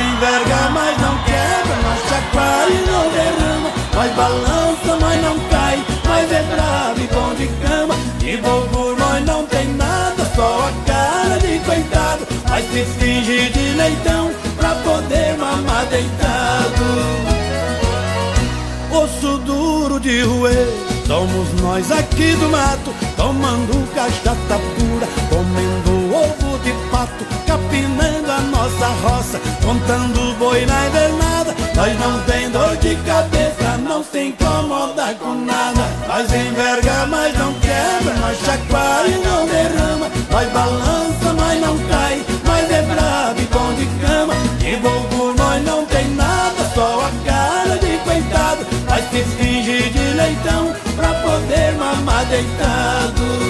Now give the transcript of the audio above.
enverga, mas não quebra Nós chacoalha e não derrama. Nós balança, mas não cai Nós é bravo e bom de cama. De bobo nós não tem nada Só a cara de coitado. Mas se finge de leitão Pra poder mamar deitado. Osso duro de roer Somos nós aqui do mato Tomando cachaça pura Comendo ovo de pato Capinando nossa roça Contando boi na invernada. Nós não tem dor de cabeça Não se incomoda com nada. Nós enverga, mas não quebra Nós chacoalha e não derrama. Nós balança, mas não cai Nós é bravo e bom de cama. De bobo nós não tem nada Só a cara de coitado. Nós se finge de leitão Pra poder mamar deitado